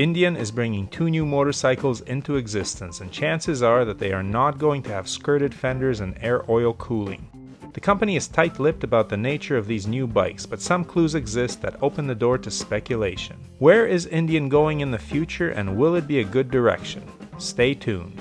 Indian is bringing two new motorcycles into existence, and chances are that they are not going to have skirted fenders and air oil cooling. The company is tight lipped about the nature of these new bikes, but some clues exist that open the door to speculation. Where is Indian going in the future, and will it be a good direction? Stay tuned.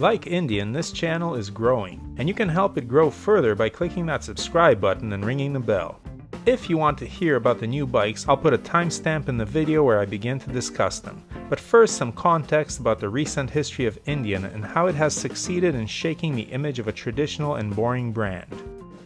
Like Indian, this channel is growing, and you can help it grow further by clicking that subscribe button and ringing the bell. If you want to hear about the new bikes, I'll put a timestamp in the video where I begin to discuss them. But first, some context about the recent history of Indian and how it has succeeded in shaking the image of a traditional and boring brand.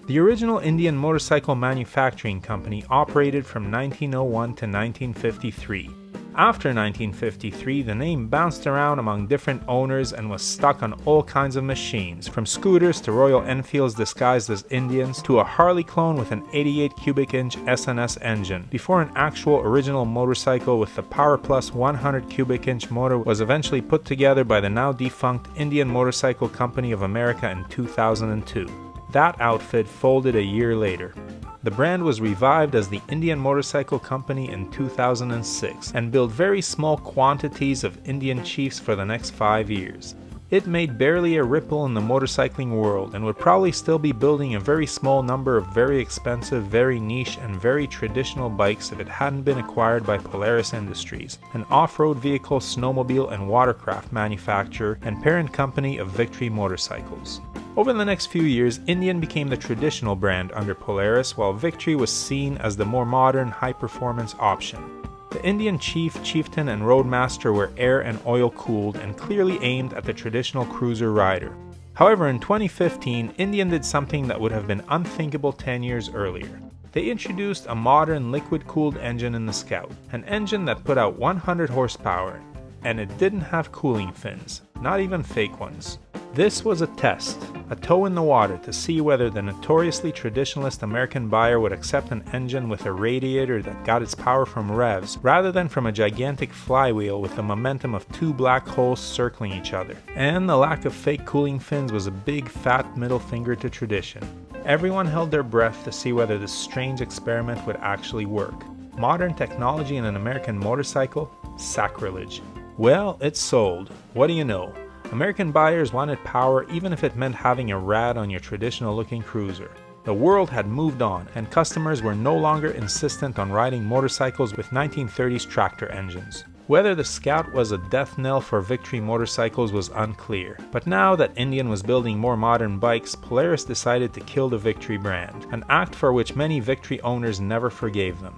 The original Indian Motorcycle Manufacturing Company operated from 1901 to 1953. After 1953, the name bounced around among different owners and was stuck on all kinds of machines, from scooters to Royal Enfields disguised as Indians to a Harley clone with an 88 cubic inch S&S engine, before an actual original motorcycle with the Power Plus 100 cubic inch motor was eventually put together by the now defunct Indian Motorcycle Company of America in 2002. That outfit folded a year later. The brand was revived as the Indian Motorcycle Company in 2006 and built very small quantities of Indian Chiefs for the next five years. It made barely a ripple in the motorcycling world and would probably still be building a very small number of very expensive, very niche, and very traditional bikes if it hadn't been acquired by Polaris Industries, an off road vehicle, snowmobile, and watercraft manufacturer and parent company of Victory Motorcycles. Over the next few years, Indian became the traditional brand under Polaris, while Victory was seen as the more modern, high performance option. The Indian Chief, Chieftain, and Roadmaster were air and oil cooled and clearly aimed at the traditional cruiser rider. However, in 2015, Indian did something that would have been unthinkable 10 years earlier. They introduced a modern liquid cooled engine in the Scout, an engine that put out 100 horsepower, and it didn't have cooling fins, not even fake ones. This was a test, a toe in the water to see whether the notoriously traditionalist American buyer would accept an engine with a radiator that got its power from revs rather than from a gigantic flywheel with the momentum of two black holes circling each other. And the lack of fake cooling fins was a big fat middle finger to tradition. Everyone held their breath to see whether this strange experiment would actually work. Modern technology in an American motorcycle? Sacrilege. Well, it sold. What do you know? American buyers wanted power even if it meant having a rad on your traditional looking cruiser. The world had moved on, and customers were no longer insistent on riding motorcycles with 1930s tractor engines. Whether the Scout was a death knell for Victory motorcycles was unclear, but now that Indian was building more modern bikes, Polaris decided to kill the Victory brand, an act for which many Victory owners never forgave them.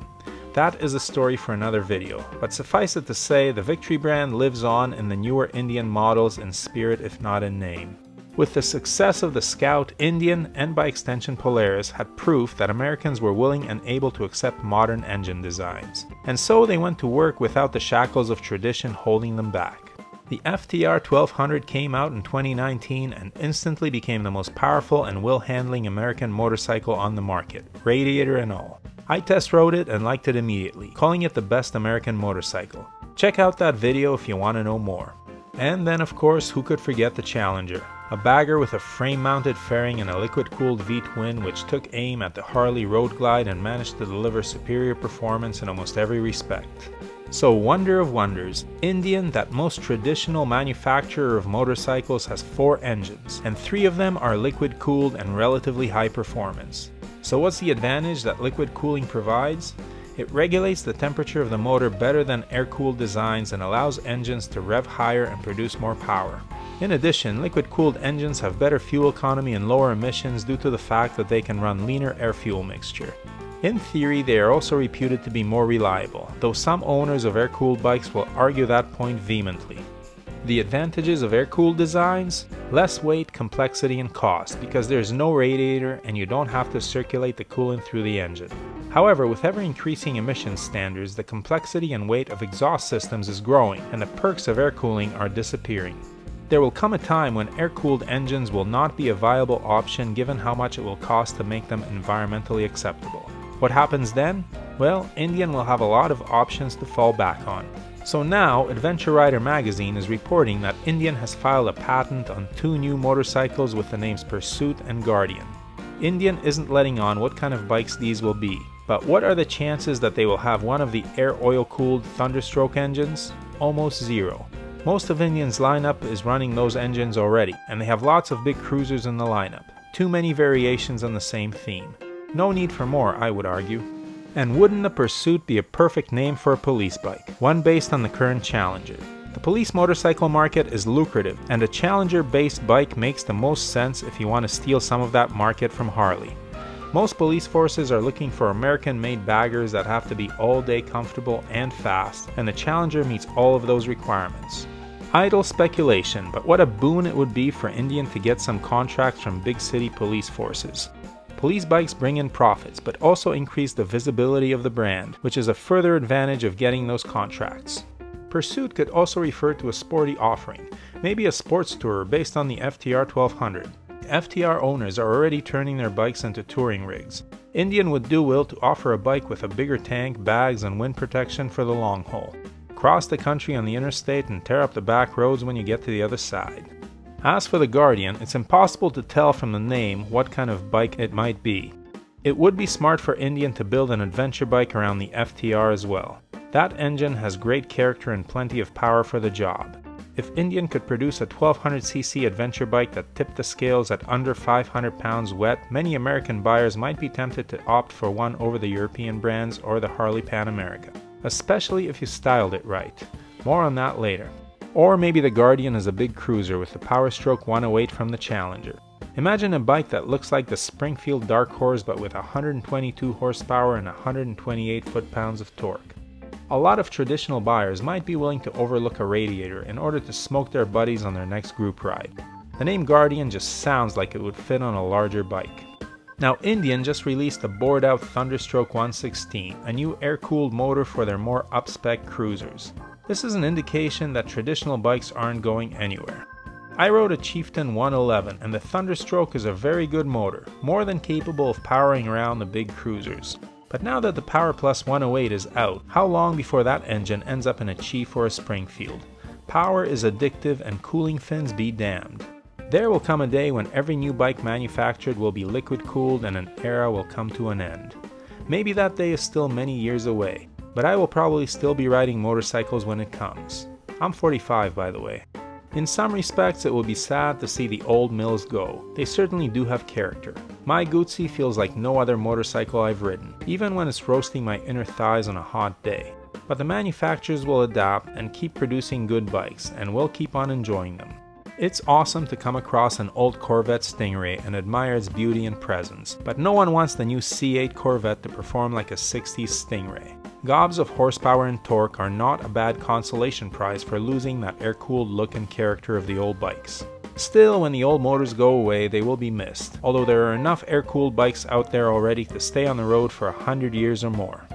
That is a story for another video, but suffice it to say the Victory brand lives on in the newer Indian models in spirit if not in name. With the success of the Scout, Indian, and by extension Polaris had proof that Americans were willing and able to accept modern engine designs. And so they went to work without the shackles of tradition holding them back. The FTR 1200 came out in 2019 and instantly became the most powerful and well handling American motorcycle on the market, radiator and all. I test rode it and liked it immediately, calling it the best American motorcycle. Check out that video if you want to know more. And then of course, who could forget the Challenger, a bagger with a frame-mounted fairing and a liquid-cooled V-twin which took aim at the Harley Road Glide and managed to deliver superior performance in almost every respect. So wonder of wonders, Indian, that most traditional manufacturer of motorcycles has four engines, and three of them are liquid cooled and relatively high performance. So what's the advantage that liquid cooling provides? It regulates the temperature of the motor better than air-cooled designs and allows engines to rev higher and produce more power. In addition, liquid-cooled engines have better fuel economy and lower emissions due to the fact that they can run leaner air-fuel mixture. In theory, they are also reputed to be more reliable, though some owners of air-cooled bikes will argue that point vehemently. The advantages of air-cooled designs? Less weight, complexity, and cost because there's no radiator and you don't have to circulate the coolant through the engine. However, with ever increasing emission standards, the complexity and weight of exhaust systems is growing and the perks of air cooling are disappearing. There will come a time when air-cooled engines will not be a viable option given how much it will cost to make them environmentally acceptable. What happens then? Well, Indian will have a lot of options to fall back on. So now, Adventure Rider magazine is reporting that Indian has filed a patent on two new motorcycles with the names Pursuit and Guardian. Indian isn't letting on what kind of bikes these will be, but what are the chances that they will have one of the air oil cooled Thunderstroke engines? Almost zero. Most of Indian's lineup is running those engines already, and they have lots of big cruisers in the lineup. Too many variations on the same theme. No need for more, I would argue. And wouldn't the Pursuit be a perfect name for a police bike? One based on the current Challenger. The police motorcycle market is lucrative, and a Challenger based bike makes the most sense if you want to steal some of that market from Harley. Most police forces are looking for American made baggers that have to be all day comfortable and fast, and the Challenger meets all of those requirements. Idle speculation, but what a boon it would be for Indian to get some contracts from big city police forces. Police bikes bring in profits, but also increase the visibility of the brand, which is a further advantage of getting those contracts. Pursuit could also refer to a sporty offering, maybe a sports tourer based on the FTR 1200. FTR owners are already turning their bikes into touring rigs. Indian would do well to offer a bike with a bigger tank, bags, and wind protection for the long haul. Cross the country on the interstate and tear up the back roads when you get to the other side. As for the Guardian, it's impossible to tell from the name what kind of bike it might be. It would be smart for Indian to build an adventure bike around the FTR as well. That engine has great character and plenty of power for the job. If Indian could produce a 1200cc adventure bike that tipped the scales at under 500 pounds wet, many American buyers might be tempted to opt for one over the European brands or the Harley Pan America, especially if you styled it right. More on that later. Or maybe the Guardian is a big cruiser with the Powerstroke 108 from the Challenger. Imagine a bike that looks like the Springfield Dark Horse but with 122 horsepower and 128 foot-pounds of torque. A lot of traditional buyers might be willing to overlook a radiator in order to smoke their buddies on their next group ride. The name Guardian just sounds like it would fit on a larger bike. Now Indian just released the bored out Thunderstroke 116, a new air-cooled motor for their more up-spec cruisers. This is an indication that traditional bikes aren't going anywhere. I rode a Chieftain 111 and the Thunderstroke is a very good motor, more than capable of powering around the big cruisers. But now that the Power Plus 108 is out, how long before that engine ends up in a Chief or a Springfield? Power is addictive and cooling fins be damned. There will come a day when every new bike manufactured will be liquid cooled and an era will come to an end. Maybe that day is still many years away, but I will probably still be riding motorcycles when it comes. I'm 45 by the way. In some respects, it will be sad to see the old mills go. They certainly do have character. My Guzzi feels like no other motorcycle I've ridden, even when it's roasting my inner thighs on a hot day. But the manufacturers will adapt and keep producing good bikes, and we'll keep on enjoying them. It's awesome to come across an old Corvette Stingray and admire its beauty and presence, but no one wants the new C8 Corvette to perform like a 60s Stingray. Gobs of horsepower and torque are not a bad consolation prize for losing that air-cooled look and character of the old bikes. Still, when the old motors go away, they will be missed, although there are enough air-cooled bikes out there already to stay on the road for a hundred years or more.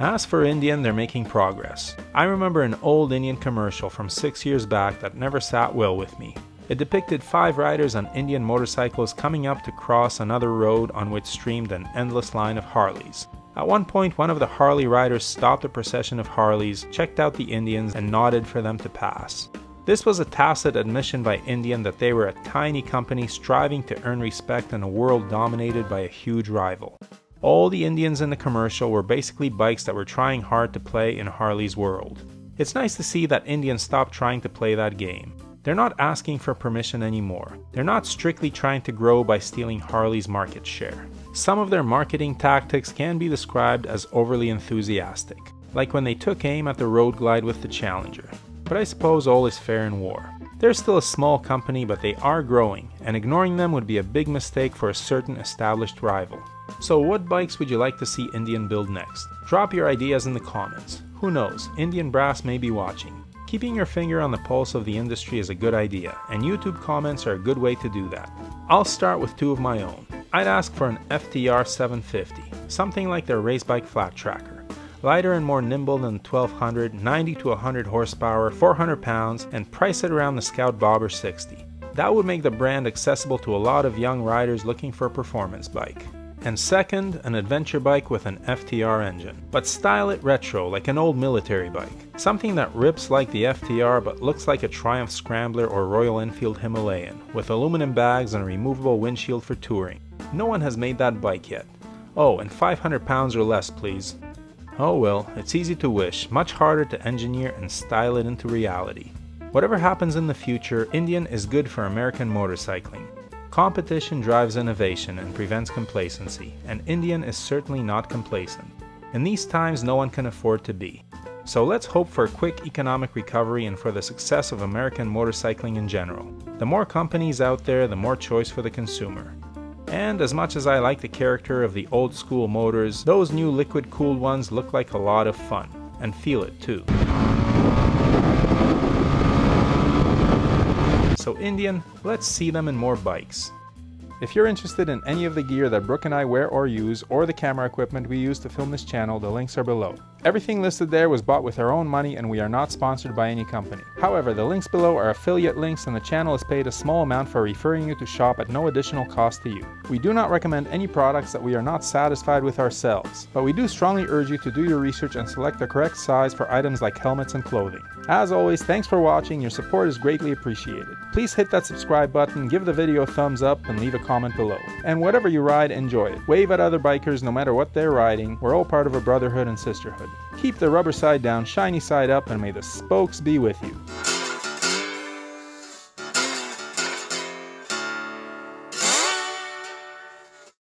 As for Indian, they're making progress. I remember an old Indian commercial from six years back that never sat well with me. It depicted five riders on Indian motorcycles coming up to cross another road on which streamed an endless line of Harleys. At one point, one of the Harley riders stopped a procession of Harleys, checked out the Indians, and nodded for them to pass. This was a tacit admission by Indian that they were a tiny company striving to earn respect in a world dominated by a huge rival. All the Indians in the commercial were basically bikes that were trying hard to play in Harley's world. It's nice to see that Indians stopped trying to play that game. They're not asking for permission anymore. They're not strictly trying to grow by stealing Harley's market share. Some of their marketing tactics can be described as overly enthusiastic, like when they took aim at the Road Glide with the Challenger. But I suppose all is fair in war. They're still a small company, but they are growing, and ignoring them would be a big mistake for a certain established rival. So what bikes would you like to see Indian build next? Drop your ideas in the comments. Who knows, Indian Brass may be watching. Keeping your finger on the pulse of the industry is a good idea, and YouTube comments are a good way to do that. I'll start with two of my own. I'd ask for an FTR 750, something like their race bike flat tracker. Lighter and more nimble than the 1200, 90 to 100 horsepower, 400 pounds, and price it around the Scout Bobber 60. That would make the brand accessible to a lot of young riders looking for a performance bike and second, an adventure bike with an FTR engine. But style it retro, like an old military bike. Something that rips like the FTR but looks like a Triumph Scrambler or Royal Enfield Himalayan, with aluminum bags and a removable windshield for touring. No one has made that bike yet. Oh, and 500 pounds or less please. Oh well, it's easy to wish, much harder to engineer and style it into reality. Whatever happens in the future, Indian is good for American motorcycling. Competition drives innovation and prevents complacency, and Indian is certainly not complacent. In these times, no one can afford to be. So let's hope for a quick economic recovery and for the success of American motorcycling in general. The more companies out there, the more choice for the consumer. And as much as I like the character of the old school motors, those new liquid cooled ones look like a lot of fun. And feel it too. Indian, let's see them in more bikes. If you're interested in any of the gear that Brooke and I wear or use, or the camera equipment we use to film this channel, the links are below. Everything listed there was bought with our own money and we are not sponsored by any company. However, the links below are affiliate links and the channel is paid a small amount for referring you to shop at no additional cost to you. We do not recommend any products that we are not satisfied with ourselves, but we do strongly urge you to do your research and select the correct size for items like helmets and clothing. As always, thanks for watching, your support is greatly appreciated. Please hit that subscribe button, give the video a thumbs up, and leave a comment below. And whatever you ride, enjoy it. Wave at other bikers no matter what they're riding, we're all part of a brotherhood and sisterhood. Keep the rubber side down, shiny side up, and may the spokes be with you.